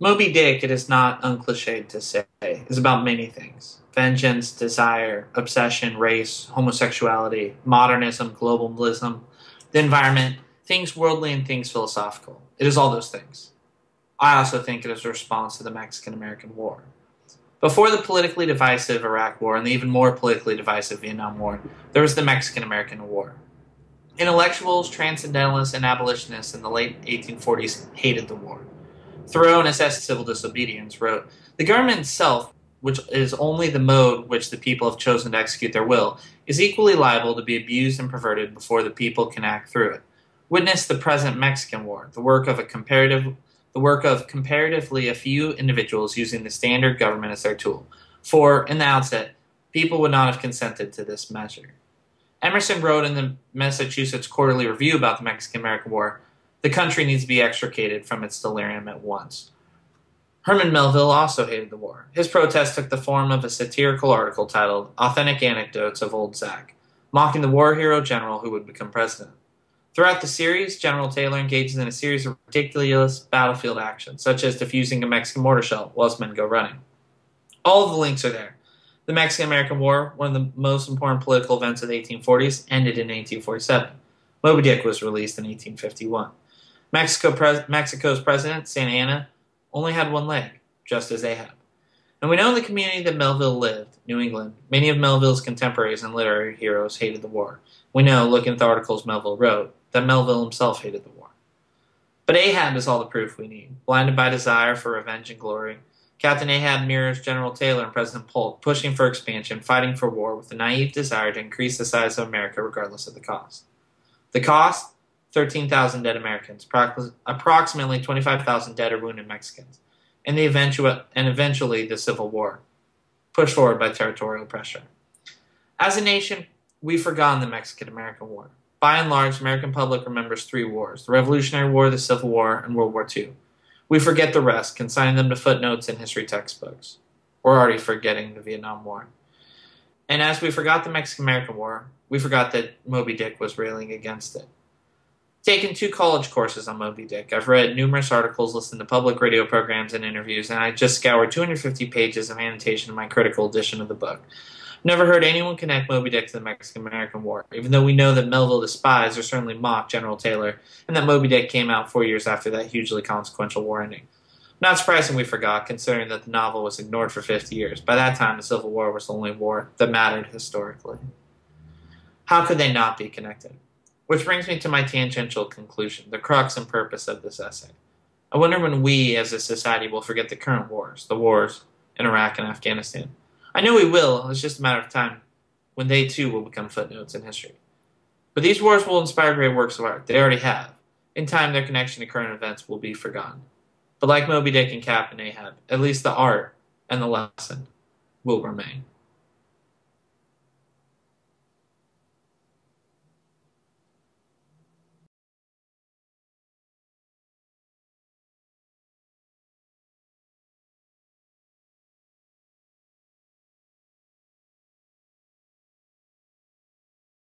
Moby Dick, it is not uncliched to say, is about many things vengeance, desire, obsession, race, homosexuality, modernism, globalism, the environment, things worldly and things philosophical. It is all those things. I also think it is a response to the Mexican American War. Before the politically divisive Iraq War and the even more politically divisive Vietnam War, there was the Mexican American War. Intellectuals, transcendentalists, and abolitionists in the late 1840s hated the war. Thoreau, in his essay Civil Disobedience, wrote The government itself, which is only the mode which the people have chosen to execute their will, is equally liable to be abused and perverted before the people can act through it. Witness the present Mexican War, the work of a comparative the work of comparatively a few individuals using the standard government as their tool. For, in the outset, people would not have consented to this measure. Emerson wrote in the Massachusetts Quarterly Review about the Mexican American War the country needs to be extricated from its delirium at once. Herman Melville also hated the war. His protest took the form of a satirical article titled Authentic Anecdotes of Old Zack, mocking the war hero general who would become president. Throughout the series, General Taylor engages in a series of ridiculous battlefield actions, such as defusing a Mexican mortar shell while his men go running. All the links are there. The Mexican American War, one of the most important political events of the 1840s, ended in 1847. Moby Dick was released in 1851. Mexico pres- Mexico's president, Santa Anna, only had one leg, just as Ahab. And we know in the community that Melville lived, New England, many of Melville's contemporaries and literary heroes hated the war. We know, looking at the articles Melville wrote, that Melville himself hated the war. But Ahab is all the proof we need. Blinded by desire for revenge and glory, Captain Ahab mirrors General Taylor and President Polk, pushing for expansion, fighting for war, with a naive desire to increase the size of America regardless of the cost. The cost? 13,000 dead Americans, approximately 25,000 dead or wounded Mexicans, and, the eventual, and eventually the Civil War, pushed forward by territorial pressure. As a nation, we've forgotten the Mexican American War. By and large, the American public remembers three wars the Revolutionary War, the Civil War, and World War II. We forget the rest, consigning them to footnotes in history textbooks. We're already forgetting the Vietnam War. And as we forgot the Mexican American War, we forgot that Moby Dick was railing against it taken two college courses on Moby Dick. I've read numerous articles, listened to public radio programs and interviews, and I just scoured 250 pages of annotation in my critical edition of the book. Never heard anyone connect Moby Dick to the Mexican American War, even though we know that Melville despised or certainly mocked General Taylor, and that Moby Dick came out four years after that hugely consequential war ending. Not surprising we forgot, considering that the novel was ignored for 50 years. By that time, the Civil War was the only war that mattered historically. How could they not be connected? Which brings me to my tangential conclusion, the crux and purpose of this essay. I wonder when we as a society will forget the current wars, the wars in Iraq and Afghanistan. I know we will, it's just a matter of time when they too will become footnotes in history. But these wars will inspire great works of art. They already have. In time, their connection to current events will be forgotten. But like Moby Dick and Cap and Ahab, at least the art and the lesson will remain.